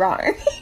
wrong.